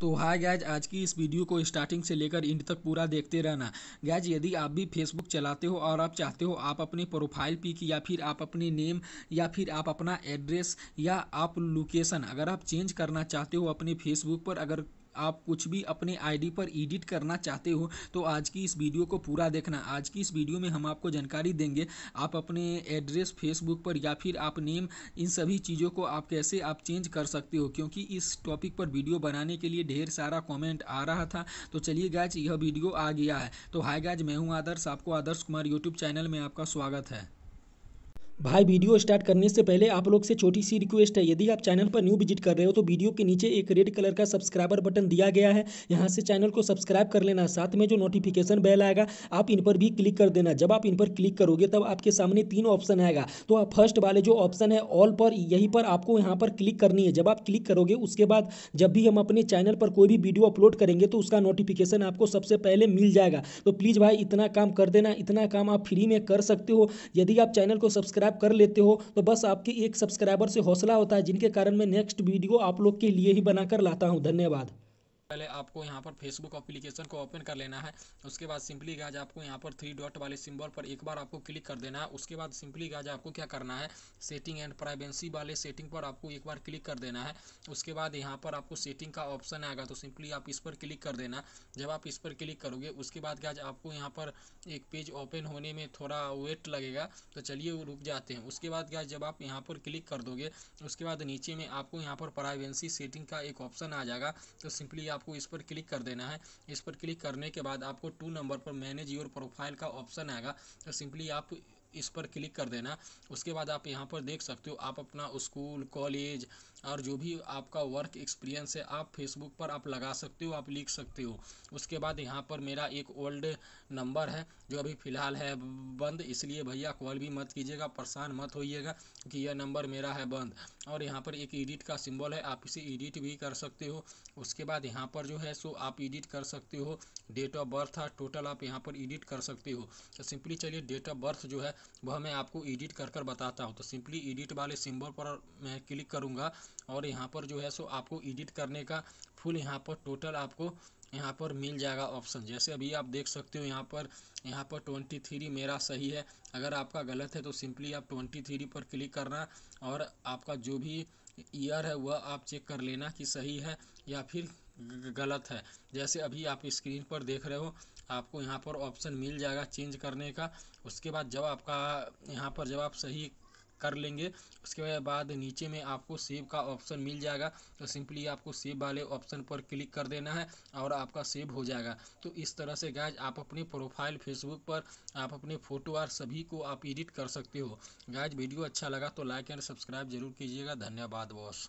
तो हाय गैज आज की इस वीडियो को स्टार्टिंग से लेकर इंड तक पूरा देखते रहना। गैज यदि आप भी फेसबुक चलाते हो और आप चाहते हो आप अपने प्रोफ़ाइल पिक या फिर आप अपने नेम या फिर आप अपना एड्रेस या आप लोकेशन अगर आप चेंज करना चाहते हो अपने फेसबुक पर, अगर आप कुछ भी अपने आईडी पर एडिट करना चाहते हो तो आज की इस वीडियो को पूरा देखना। आज की इस वीडियो में हम आपको जानकारी देंगे, आप अपने एड्रेस फेसबुक पर या फिर आप नेम इन सभी चीज़ों को आप कैसे आप चेंज कर सकते हो, क्योंकि इस टॉपिक पर वीडियो बनाने के लिए ढेर सारा कॉमेंट आ रहा था। तो चलिए गाज यह वीडियो आ गया है। तो हाय गाज मैं हूँ आदर्श, आपको आदर्श कुमार यूट्यूब चैनल में आपका स्वागत है। भाई, वीडियो स्टार्ट करने से पहले आप लोग से छोटी सी रिक्वेस्ट है। यदि आप चैनल पर न्यू विज़िट कर रहे हो तो वीडियो के नीचे एक रेड कलर का सब्सक्राइबर बटन दिया गया है। यहाँ से चैनल को सब्सक्राइब कर लेना। साथ में जो नोटिफिकेशन बेल आएगा, आप इन पर भी क्लिक कर देना। जब आप इन पर क्लिक करोगे, तब आपके सामने तीन ऑप्शन आएगा। तो आप फ़र्स्ट वाले जो ऑप्शन है ऑल पर, यहीं पर आपको यहाँ पर क्लिक करनी है। जब आप क्लिक करोगे, उसके बाद जब भी हम अपने चैनल पर कोई भी वीडियो अपलोड करेंगे तो उसका नोटिफिकेशन आपको सबसे पहले मिल जाएगा। तो प्लीज़ भाई, इतना काम कर देना। इतना काम आप फ्री में कर सकते हो। यदि आप चैनल को सब्सक्राइब कर लेते हो तो बस आपके एक सब्सक्राइबर से हौसला होता है, जिनके कारण मैं नेक्स्ट वीडियो आप लोग के लिए ही बनाकर लाता हूँ। धन्यवाद। पहले आपको यहाँ पर फेसबुक एप्लीकेशन को ओपन कर लेना है। उसके बाद सिंपली गाज आपको यहाँ पर थ्री डॉट वाले सिंबल पर एक बार आपको क्लिक कर देना है। उसके बाद सिंपली गाज आपको क्या करना है? सेटिंग एंड प्राइवेंसी वाले सेटिंग पर आपको एक बार क्लिक कर देना है। उसके बाद यहाँ पर आपको सेटिंग का ऑप्शन आएगा तो सिंपली आप इस पर क्लिक कर देना। जब आप इस पर क्लिक करोगे, उसके बाद गाज आपको यहाँ पर एक पेज ओपन होने में थोड़ा वेट लगेगा। तो चलिए रुक जाते हैं। उसके बाद गाज जब आप यहाँ पर क्लिक कर दोगे, उसके बाद नीचे में आपको यहाँ पर प्राइवेंसी सेटिंग का एक ऑप्शन आ जाएगा। तो सिंपली आपको इस पर क्लिक कर देना है। इस पर क्लिक करने के बाद आपको टू नंबर पर मैनेज योर प्रोफ़ाइल का ऑप्शन आएगा। तो सिंपली आप इस पर क्लिक कर देना। उसके बाद आप यहाँ पर देख सकते हो, आप अपना स्कूल, कॉलेज और जो भी आपका वर्क एक्सपीरियंस है, आप फेसबुक पर आप लगा सकते हो, आप लिख सकते हो। उसके बाद यहाँ पर मेरा एक ओल्ड नंबर है, जो अभी फ़िलहाल है बंद, इसलिए भैया कॉल भी मत कीजिएगा, परेशान मत होइएगा कि यह नंबर मेरा है बंद। और यहाँ पर एक एडिट का सिंबल है, आप इसे एडिट भी कर सकते हो। उसके बाद यहाँ पर जो है, सो आप एडिट कर सकते हो। डेट ऑफ़ बर्थ है टोटल आप यहाँ पर एडिट कर सकते हो। तो सिंपली चलिए डेट ऑफ़ बर्थ जो है वह मैं आपको एडिट कर कर बताता हूँ। तो सिंपली एडिट वाले सिंबल पर मैं क्लिक करूँगा और यहाँ पर जो है सो आपको एडिट करने का फुल यहाँ पर टोटल आपको यहाँ पर मिल जाएगा ऑप्शन जैसे अभी आप देख सकते हो यहाँ पर यहाँ पर ट्वेंटी थ्री मेरा सही है। अगर आपका गलत है तो सिंपली आप ट्वेंटी थ्री पर क्लिक करना और आपका जो भी ईयर है वह आप चेक कर लेना कि सही है या फिर गलत है। जैसे अभी आप स्क्रीन पर देख रहे हो आपको यहाँ पर ऑप्शन मिल जाएगा चेंज करने का। उसके बाद जब आपका यहाँ पर जब आप सही कर लेंगे, उसके बाद नीचे में आपको सेव का ऑप्शन मिल जाएगा। तो सिंपली आपको सेव वाले ऑप्शन पर क्लिक कर देना है और आपका सेव हो जाएगा। तो इस तरह से गैज आप अपने प्रोफ़ाइल फेसबुक पर, आप अपने फ़ोटो और सभी को आप एडिट कर सकते हो। गैज वीडियो अच्छा लगा तो लाइक एंड सब्सक्राइब ज़रूर कीजिएगा। धन्यवाद बॉस